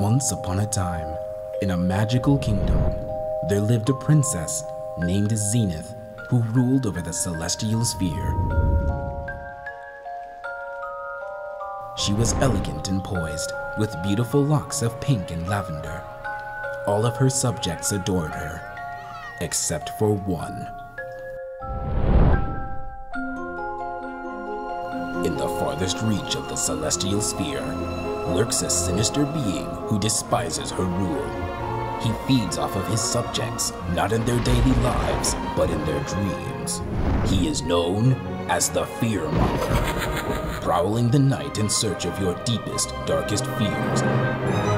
Once upon a time, in a magical kingdom, there lived a princess named Zenith who ruled over the celestial sphere. She was elegant and poised, with beautiful locks of pink and lavender. All of her subjects adored her, except for one. In the farthest reach of the celestial sphere lurks a sinister being who despises her rule. He feeds off of his subjects, not in their daily lives, but in their dreams. He is known as the Fearmonger, prowling the night in search of your deepest, darkest fears.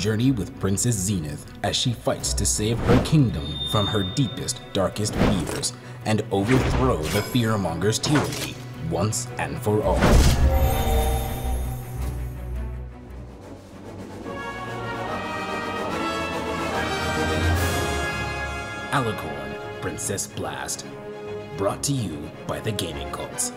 Journey with Princess Zenith as she fights to save her kingdom from her deepest, darkest fears and overthrow the Fearmonger's tyranny once and for all. Alicorn Princess Blast. Brought to you by the Gaming Colts.